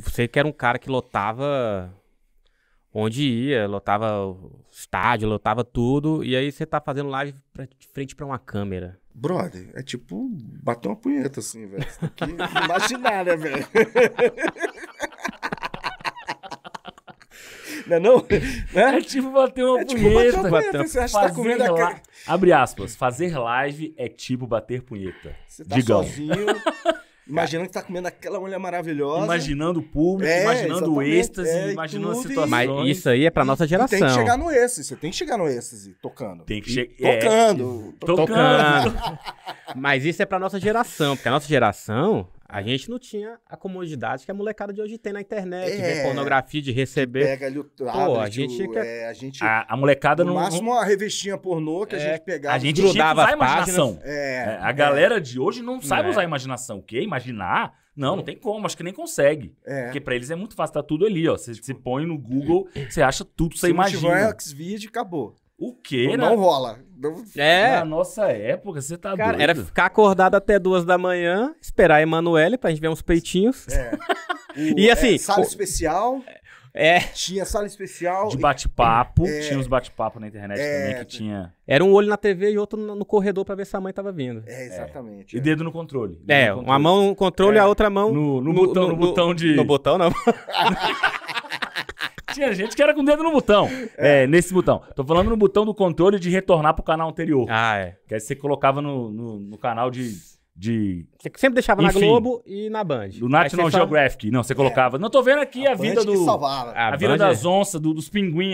você que era um cara que lotava onde ia, lotava estádio, lotava tudo, e aí você tá fazendo live pra- de frente pra uma câmera. Brother, é tipo bater uma punheta assim, velho. Você tem que imaginar, né, velho? Não é não? Né? É tipo bater uma É tipo bater uma punheta. punheta. Você acha que tá comendo a cara. Abre aspas. Fazer live é tipo bater punheta. Você tá Digão. sozinho, imaginando que tá comendo aquela mulher maravilhosa. Imaginando o público, É, imaginando o êxtase, é, imaginando e- situações. Mas isso aí é pra nossa E geração. tem que chegar no êxtase. Você tem que chegar no êxtase, tocando. Tem que chegar. Tocando. Tocando. Mas isso é pra nossa geração, porque a nossa geração, a gente não tinha a comodidade que a molecada de hoje tem na internet, de ver É. pornografia, de receber. Pega ali o Pô, a gente o- quer- é, a gente A, a molecada no não. máximo a revistinha pornô que a É, gente pegava. a gente grudava tinha que usar a imaginação. É, É, a galera de hoje não sabe É. usar a imaginação. O quê? Imaginar? Não, não tem como, acho que nem consegue. É. Porque pra eles é muito fácil, tá tudo ali, ó. Você se põe no Google, você acha tudo, você Se não tiver imagina. Xvideo, acabou. O quê? não, rola. Não- É, na nossa época, você tá cara, doido? era ficar acordado até duas da manhã, esperar a Emanuele pra gente ver uns peitinhos. É. O- E assim, é, sala o- especial. É, Tinha sala especial. De bate-papo, É. tinha uns bate-papo na internet É. também que tinha. era um olho na TV e outro no no corredor pra ver se a mãe tava vindo. É, exatamente. E é. dedo no controle. dedo É, no controle. uma mão no controle e a É. outra mão No, no botão, no, botão de. No botão não. Tinha gente que era com o dedo no botão. É. nesse botão. Tô falando no botão do controle de retornar pro canal anterior. Ah, é. Que aí você colocava no, no, no canal de. de Você sempre deixava Enfim. na Globo e na Band. do National só- Geographic. Não, você colocava. Não, tô vendo aqui a, Band vida que do. salvava. A A vida Band- das onças, do- dos pinguins